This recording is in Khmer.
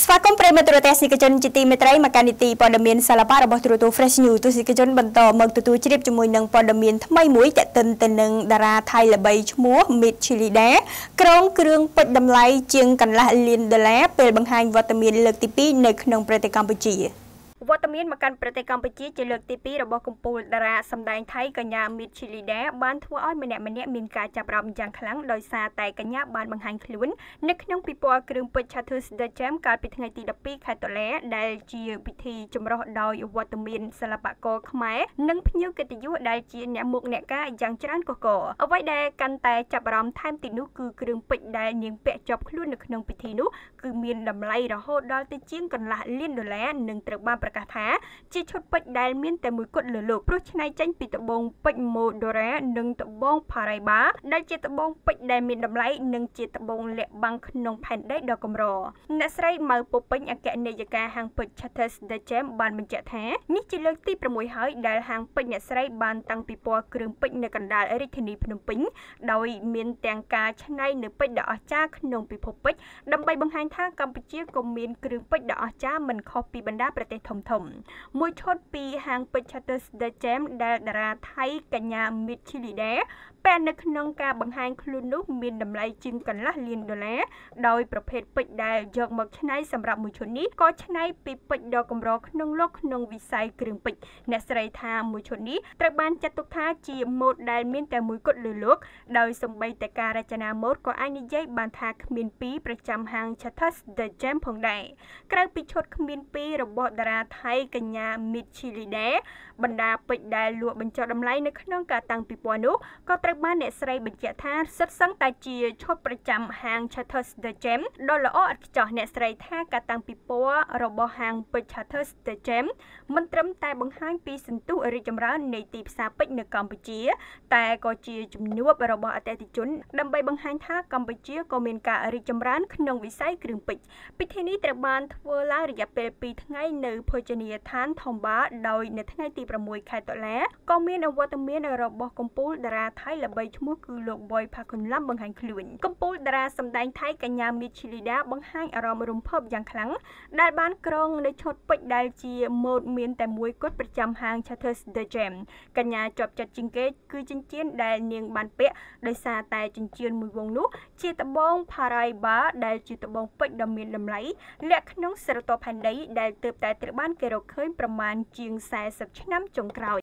ស្វាគមន៍ប្រិយមិត្តទូរទស្សនិកជនជាទីមេត្រីមកកាន់នីតិព័ត៌មានសាឡាបារបស់ទូរទស្សន៍ Fresh News ទស្សនិកជនបន្តមកទទួលជ្រាបជាមួយនឹងព័ត៌មានថ្មីមួយទាក់ទិនទៅនឹងតារាថៃល្បីឈ្មោះ Mid Chilida ក្រុងគ្រឿងពេជ្រតម្លៃជាងកន្លះលានដុល្លារពេលបង្ហាញវត្តមានលើកទី2នៅក្នុងប្រទេសកម្ពុជា។វត្ត មាន មកកាន់ប្រទេសកម្ពុជាជាលើកទី2របស់កំពូលតារាសម្ដែងថៃកញ្ញាមីតឈីលីដាបានធ្វើឲ្យម្នាក់ម្នាក់មានការចាប់អារម្មណ៍យ៉ាងខ្លាំងដោយសារតែកញ្ញាបានបង្ហាញខ្លួននៅក្នុងពិព័រណ៍គ្រឿងពេជ្រ Chateau de Gem កាលពីថ្ងៃទី12ខែតុលាដែលជាពិធីចម្រុះដោយវត្តមានសិល្បករខ្មែរនិងភ្ញៀវកិត្តិយសដែលជាអ្នកមុខអ្នកការយ៉ាងច្រើនកកអ្វីដែលកាន់តែចាប់អារម្មណ៍ថែមទៀតនោះគឺគ្រឿងពេជ្រដែលនាងពាក់ជាប់ខ្លួននៅក្នុងពិធីនោះគឺមានតម្លៃរហូតដល់ទៅជាងកន្លះលានដុល្លារនិងត្រូវបានប្រកាសថាជាឈុតពេជ្រដែលមានតែមួយគត់លើលោកព្រោះឆ្នៃចេញពីត្បូងពេជ្រ Modora និងត្បូង Paraiba ដែលជាត្បូងពេជ្រដែលមានតម្លៃនិងជាត្បូងលាក់បាំងក្នុងផែនដីដ៏កម្រអ្នកស្រីម៉ៅពពេញអគ្គនាយិកាហាងពេជ្រ Chatters The Gem បានបញ្ជាក់ថានេះជាលើកទី6ហើយដែលហាងពេជ្រអ្នកស្រីបានតាំងពិព័រណ៍គ្រឿងពេជ្រនៅកណ្ដាលរាជធានីភ្នំពេញដោយមានទាំងការឆ្នៃនៅពេជ្រដ៏អស្ចារ្យក្នុងពិភពពេជ្រដើម្បីបង្ហាញថាកម្ពុជាក៏មានគ្រឿងពេជ្រដ៏អស្ចារ្យមិនខុសពីបណ្ដាប្រទេសធំៗមួយឈុតពីហាងពេជ្រ Chatters The Gem ដែលតារាថៃកញ្ញា Mitchilida ពេលនៅក្នុងការបង្ហាញខ្លួននោះមានតម្លៃជាងកន្លះលានដុល្លារដោយប្រភេទពេជ្រដែលយកមកច្នៃសម្រាប់មួយឈុតនេះក៏ច្នៃពីពេជ្រដ៏កម្រក្នុងលោកក្នុងវិស័យគ្រឿងពេជ្រអ្នកស្រីថាមួយឈុតនេះត្រូវបានចាត់ទុកថាជាម៉ូដដែលមានតែមួយគត់លើលោកដោយសម្បីតែការរចនាម៉ូដក៏អាចនិយាយបានថាគ្មានពីរប្រចាំហាង Chatters The Gem ផងដែរក្រៅពីឈុតគ្មានពីររបស់តារាថៃកញ្ញា Mitchilida បណ្ដាពេជ្រដែលលក់បញ្ចុះតម្លៃនៅក្នុងការតាំងពិព័រណ៍នោះក៏ត្រូវបានអ្នកស្រីបញ្ជាក់ថាសិតសឹងតែជាឈុតប្រចាំហាង Chatters The Gem ដ៏ល្អឥតខ្ចោះអ្នកស្រីថាការតាំងពិព័រណ៍របស់ហាងពេជ្រ Chatters The Gem មិនត្រឹមតែបង្ហាញពីសន្ទុះរីកចម្រើននៃទីផ្សារពេជ្រនៅកម្ពុជា តែក៏ជាជំនួបរបស់អតិថិជន ដើម្បីបង្ហាញថាកម្ពុជាក៏មានការរីកចម្រើនក្នុងវិស័យគ្រឿងពេជ្រពិធីនេះត្រូវបានធ្វើឡើងរយៈពេល2ថ្ងៃនៅភោជនីយដ្ឋានធំបាដោយនៅថ្ងៃទី6ខែតុលាក៏មានអវត្តមានរបស់កំពូលតារាថៃល្បីឈ្មោះគឺលោក Boy Pakunlam បង្ហាញខ្លួនកំពូលតារាសម្ដែងថៃកញ្ញា Michilida បង្ហាញអារម្មណ៍រំភើបយ៉ាងខ្លាំងដែលបានក្រងនៅឈុតពេជ្រដែលជាម៉ូដមានតែមួយគត់ប្រចាំហាង Chatters The Gem កញ្ញាជាប់ចិត្តជាងគេគឺចិញ្ចៀនដែលនាងបានពាក់ដោយសារតែចិញ្ចៀនមួយវងនោះជាត្បូង Paraiba ដែលជាត្បូងពេជ្រដ៏មានតម្លៃលាក់ក្នុងស្រទាប់ផែនដីដែលទើបតែត្រូវបានគេរកឃើញប្រមាណជាង40ឆ្នាំចុងក្រោយ